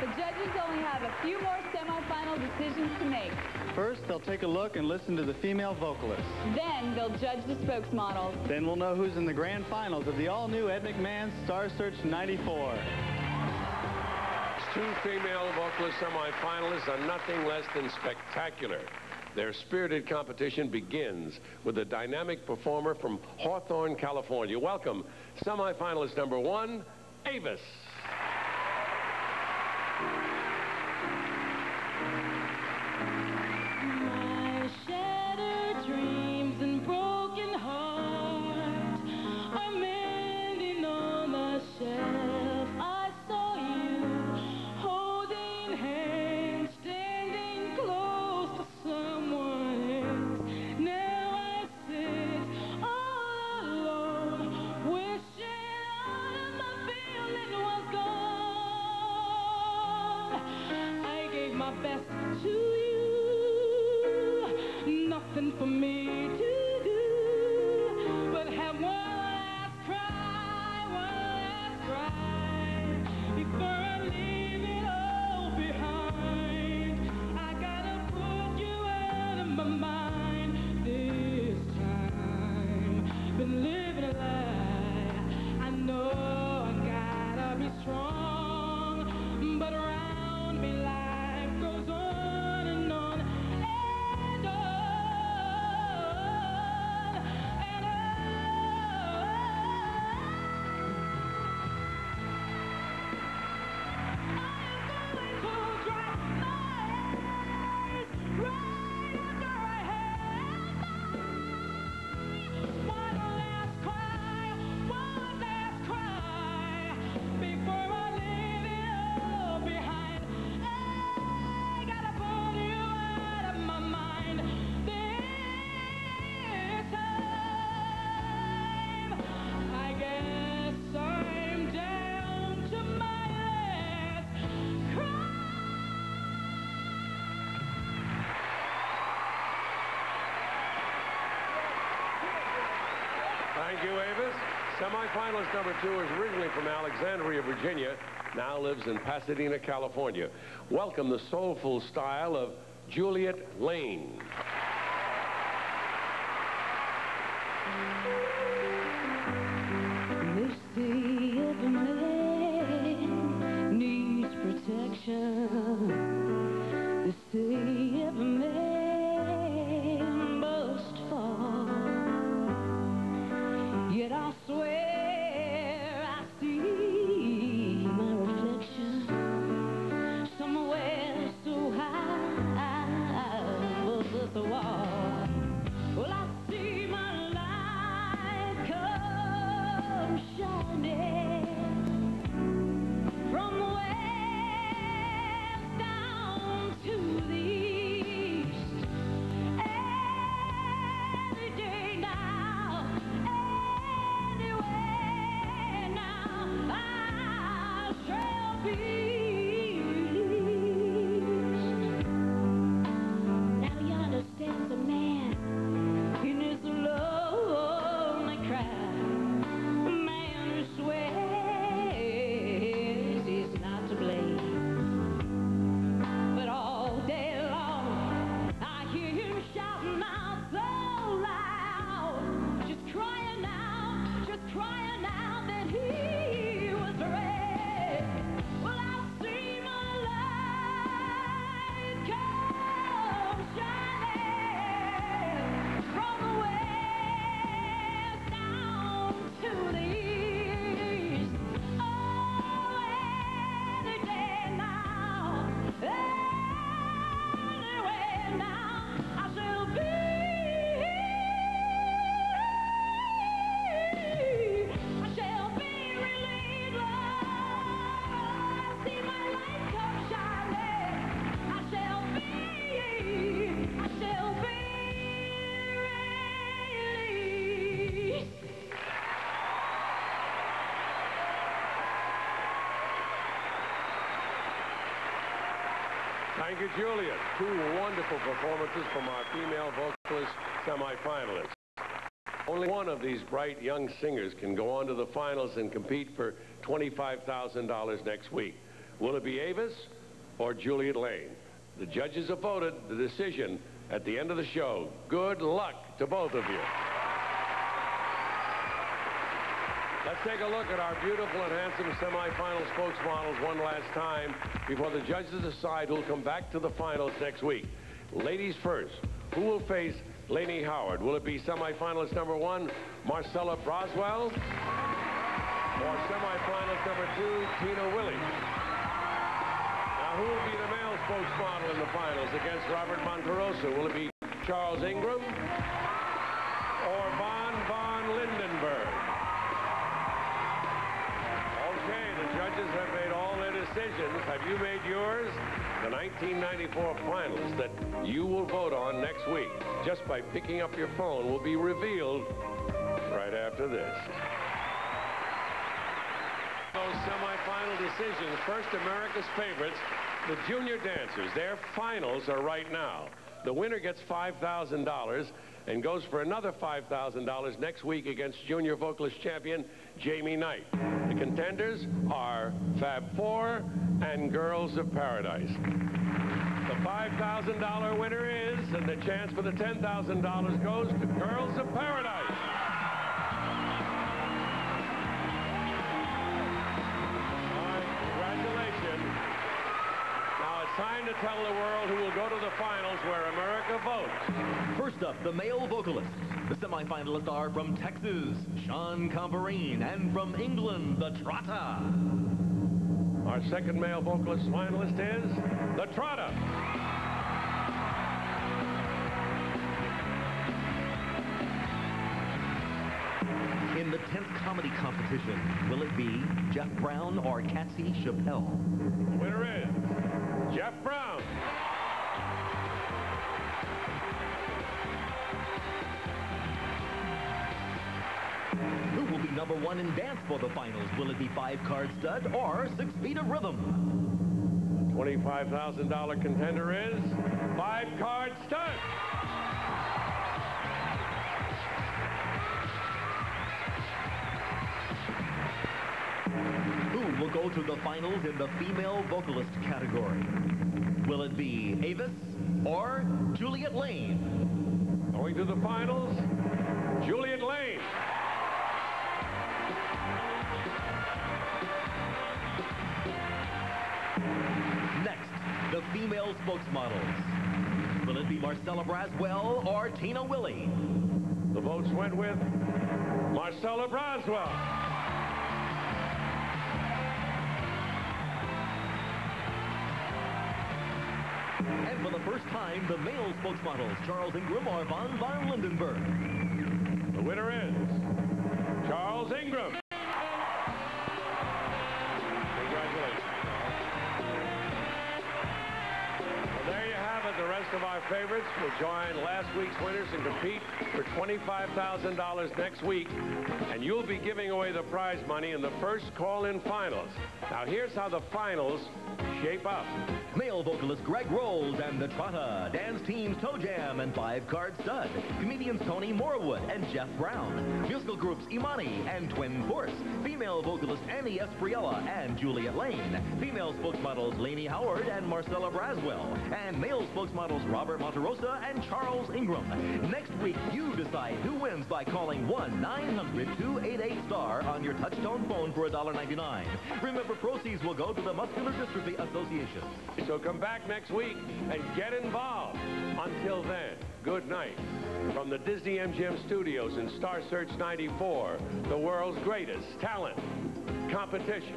The judges only have a few more semifinal decisions to make. First, they'll take a look and listen to the female vocalists. Then they'll judge the spokesmodels. Then we'll know who's in the grand finals of the all-new Ed McMahon Star Search 94. Two female vocalist semifinalists are nothing less than spectacular. Their spirited competition begins with a dynamic performer from Hawthorne, California. Welcome, semifinalist number one, Avis. You, Avis. Semifinalist number two is originally from Alexandria, Virginia, now lives in Pasadena, California. Welcome the soulful style of Juliet Lane. Thank you, Juliet. Two wonderful performances from our female vocalist semifinalists. Only one of these bright young singers can go on to the finals and compete for $25,000 next week. Will it be Avis or Juliet Lane? The judges have voted the decision at the end of the show. Good luck to both of you. Take a look at our beautiful and handsome semifinal spokesmodels one last time before the judges decide who'll come back to the finals next week. Ladies first, who will face Lainey Howard? Will it be semifinalist number one, Marcella Braswell? Or semifinalist number two, Tina Willie? Now, who will be the male spokesmodel in the finals against Robert Monterosa? Will it be Charles Ingram or Von Von Lindenberg? Judges have made all their decisions. Have you made yours? The 1994 finals that you will vote on next week, just by picking up your phone, will be revealed right after this. Those semifinal decisions. First, America's favorites, the junior dancers. Their finals are right now. The winner gets $5,000 and goes for another $5,000 next week against junior vocalist champion Jamie Knight. The contenders are Fab Four and Girls of Paradise. The $5,000 winner is, and the chance for the $10,000 goes to Girls of Paradise. It's time to tell the world who will go to the finals where America votes. First up, the male vocalists. The semifinalists are from Texas, Sean Comparine, and from England, the Trotta. Our second male vocalist finalist is the Trotta. In the 10th comedy competition, will it be Jeff Brown or Cassie Chappelle? The winner is Jeff Brown. Who will be number one in dance for the finals? Will it be five card stud or six feet of rhythm? $25,000 contender is five card stud. Will go to the finals in the female vocalist category? Will it be Avis or Juliet Lane? Going to the finals, Juliet Lane. Next, the female spokesmodels. Will it be Marcella Braswell or Tina Willie? The votes went with Marcella Braswell. And for the first time, the male spokesmodels, Charles Ingram or Von Von Lindenberg. Favorites will join last week's winners and compete for $25,000 next week. And you'll be giving away the prize money in the first call-in finals. Now, here's how the finals shape up. Male vocalist Greg Rolls and the Trotta. Dance teams Toe Jam and Five Card Stud. Comedians Tony Morwood and Jeff Brown. Musical groups Imani and Twin Force. Female vocalist Annie Espriella and Juliet Lane. Female spokesmodels Lainey Howard and Marcella Braswell. And male spokesmodels Robert Monterosa and Charles Ingram. Next week, you decide who wins by calling 1-900-288-STAR on your touchtone phone for $1.99. Remember, proceeds will go to the Muscular Dystrophy Association. So come back next week and get involved. Until then, good night. From the Disney MGM studios in Star Search 94, the world's greatest talent competition.